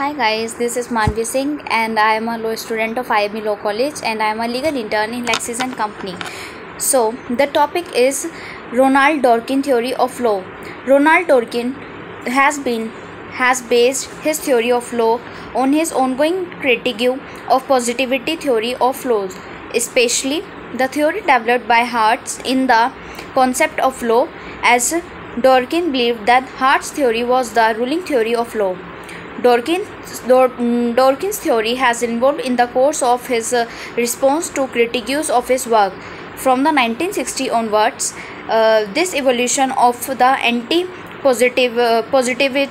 Hi guys, this is Manvi Singh and I am a law student of IME Law College and I am a legal intern in Lexis and Company. So, the topic is Ronald Dworkin theory of law. Ronald Dworkin has been has based his theory of law on his ongoing critique of positivity theory of laws, especially the theory developed by Hartz in the concept of law as Dworkin believed that Hart's theory was the ruling theory of law. Dworkin's, mm, theory has evolved in the course of his uh, response to critiques of his work. From the 1960 onwards, uh, this evolution of the anti-positive uh, positivist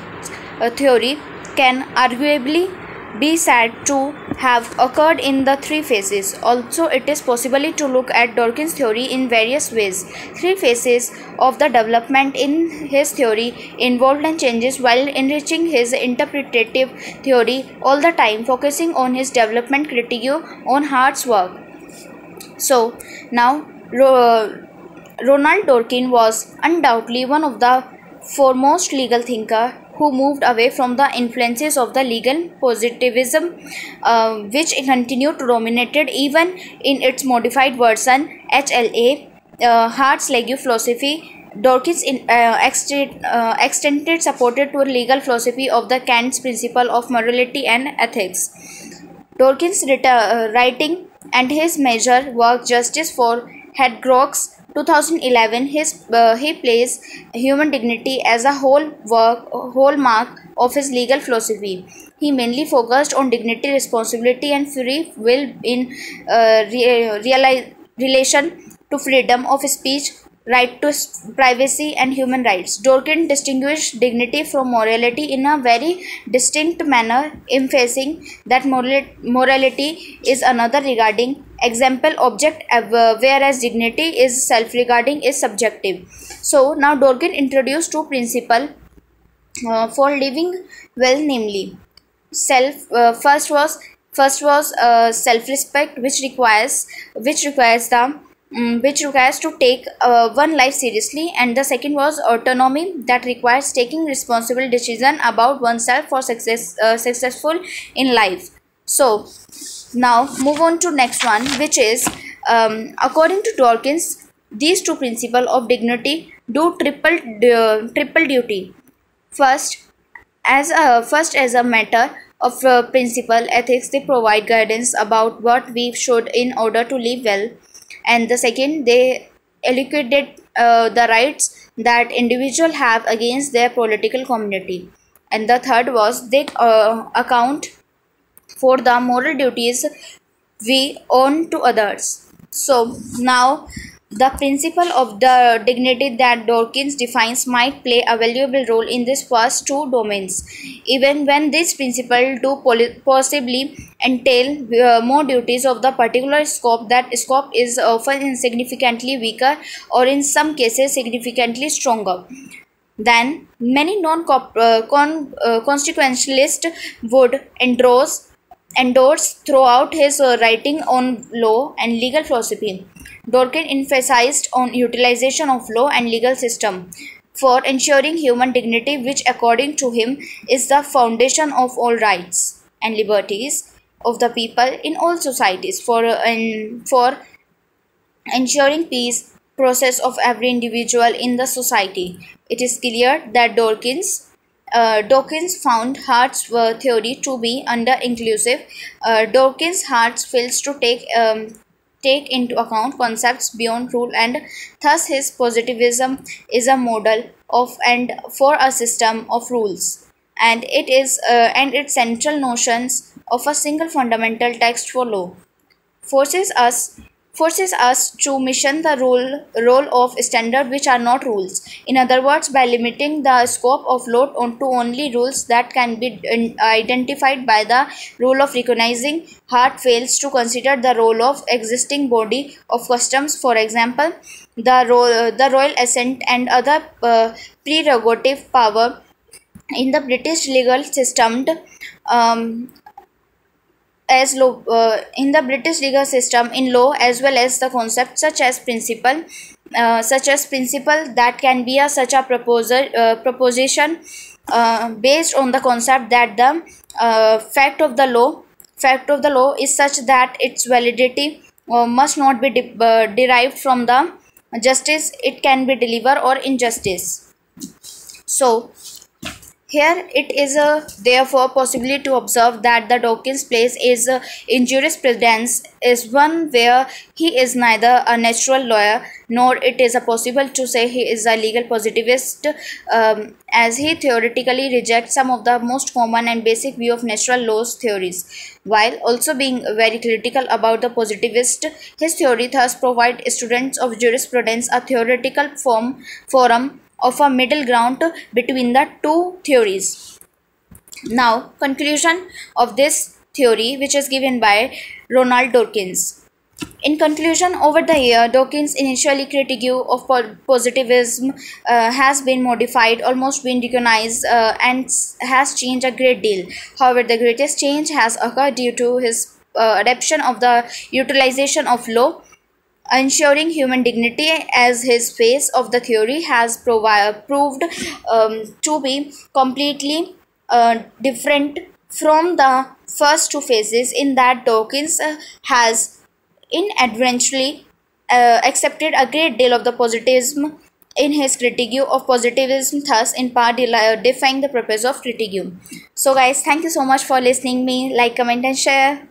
uh, theory can arguably be said to have occurred in the three phases. Also, it is possible to look at Dworkin's theory in various ways. Three phases of the development in his theory involved and changes while enriching his interpretative theory all the time, focusing on his development critique on Hart's work. So, now uh, Ronald Dworkin was undoubtedly one of the foremost legal thinker who moved away from the influences of the legal positivism uh, which continued to dominate even in its modified version HLA uh, Hart's legal philosophy Dworkin's in, uh, extended, uh, extended supported to legal philosophy of the Kant's principle of morality and ethics. Dworkin's uh, writing and his major work Justice for Hedgehogs 2011 his uh, he placed human dignity as a whole work hallmark of his legal philosophy. He mainly focused on dignity responsibility and free will in uh, re- relation to freedom of speech right to privacy and human rights. Dworkin distinguished dignity from morality in a very distinct manner, emphasizing that morality is another regarding example object whereas dignity is self-regarding is subjective. So now Dworkin introduced two principles uh, for living well, namely self. Uh, first was first was uh, self-respect, which requires which requires the um, which requires to take uh, one life seriously. And the second was autonomy that requires taking responsible decision about oneself for success uh, successful in life. So now move on to next one which is um, according to Dworkin's these two principles of dignity do triple uh, triple duty. First as a first as a matter of uh, principle ethics they provide guidance about what we should in order to live well and the second they elucidate uh, the rights that individuals have against their political community. And the third was they uh, account for the moral duties we own to others. So now the principle of the dignity that Dworkin defines might play a valuable role in these first two domains, even when this principle do possibly entail uh, more duties of the particular scope. That scope is often significantly weaker, or in some cases significantly stronger than many non-constitutionalists uh, would endorse endorse throughout his uh, writing on law and legal philosophy. Dworkin emphasized on utilization of law and legal system for ensuring human dignity which according to him is the foundation of all rights and liberties of the people in all societies for uh, for ensuring peace process of every individual in the society it is clear that Dworkin's uh, Dawkins found Hart's uh, theory to be under-inclusive. Uh, Dawkins Hart's fails to take um, take into account concepts beyond rule and thus his positivism is a model of and for a system of rules. And it is uh, and its central notions of a single fundamental text for law forces us forces us to mission the role, role of standard which are not rules. In other words, by limiting the scope of law to only rules that can be identified by the rule of recognizing, Hart fails to consider the role of existing body of customs, for example, the, ro- the royal assent and other uh, prerogative power in the British legal system um, as law uh, in the British legal system in law as well as the concept such as principle uh, such as principle that can be a such a proposal uh, proposition uh, based on the concept that the uh, fact of the law fact of the law is such that its validity uh, must not be de- uh, derived from the justice it can be deliver or injustice. So here it is a therefore possibility to observe that the Dawkins place is uh, in jurisprudence is one where he is neither a natural lawyer nor it is possible to say he is a legal positivist um, as he theoretically rejects some of the most common and basic view of natural laws theories. While also being very critical about the positivist his theory thus provide students of jurisprudence a theoretical form forum of a middle ground between the two theories. Now, conclusion of this theory, which is given by Ronald Dawkins. In conclusion, over the year, Dawkins' initially critique of positivism uh, has been modified, almost been recognized, uh, and has changed a great deal. However, the greatest change has occurred due to his uh, adoption of the utilization of law ensuring human dignity as his face of the theory has proved um, to be completely uh, different from the first two phases in that Dawkins uh, has inadvertently uh, accepted a great deal of the positivism in his critique of positivism thus in part defying the purpose of critique so guys thank you so much for listening me. Like comment and share